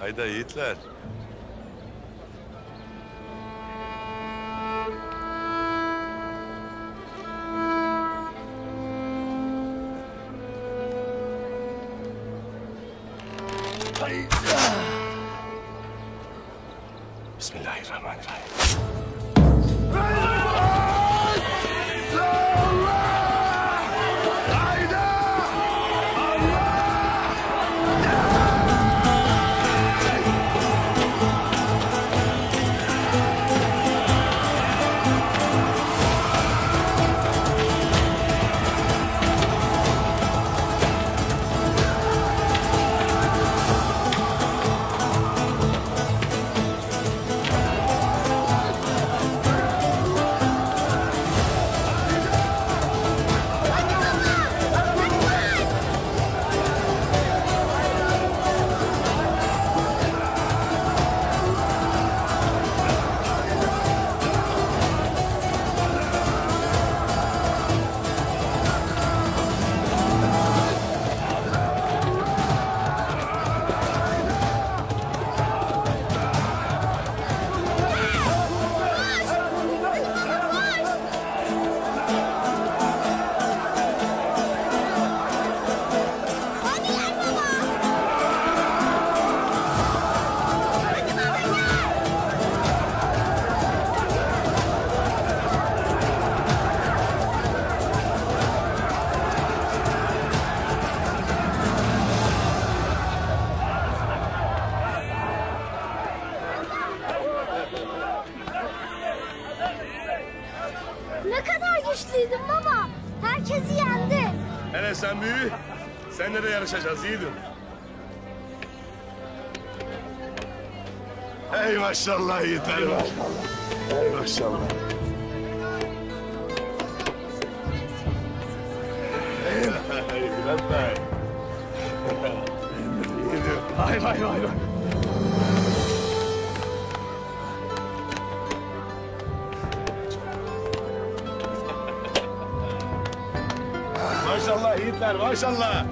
Hayda yiğitler. Bismillahirrahmanirrahim. Kadar güçlüydün baba. Herkesi yendi. Hele sen büyü. Seninle de yarışacağız yiğidim. Ey maşallah yiğitler maşallah. Ey maşallah. Ey Bülent Bey. Vay vay vay vay. Maşallah yiğitler maşallah.